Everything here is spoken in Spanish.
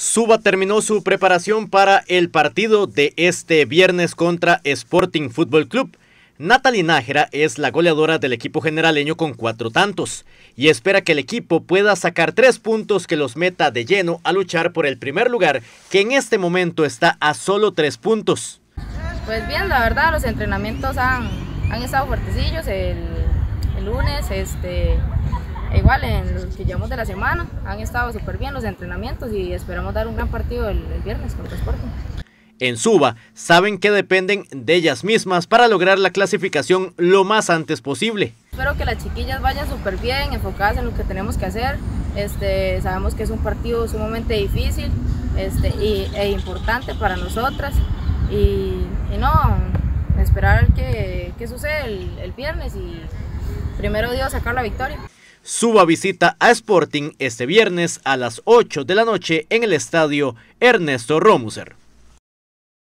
Suba terminó su preparación para el partido de este viernes contra Sporting Football Club. Natalie Nájera es la goleadora del equipo generaleño con cuatro tantos y espera que el equipo pueda sacar tres puntos que los meta de lleno a luchar por el primer lugar, que en este momento está a solo tres puntos. Pues bien, la verdad, los entrenamientos han, estado fuertecillos el, el lunes, este, igual en los que llevamos de la semana han estado súper bien los entrenamientos y esperamos dar un gran partido el, viernes contra Sporting. En Suba saben que dependen de ellas mismas para lograr la clasificación lo más antes posible. Espero que las chiquillas vayan súper bien, enfocadas en lo que tenemos que hacer. Este, sabemos que es un partido sumamente difícil este, y, e importante para nosotras. Y, no, esperar que, que sucede el, el viernes y primero Dios sacar la victoria. Suba visita a Sporting este viernes a las 8 de la noche en el estadio Ernesto Romuser.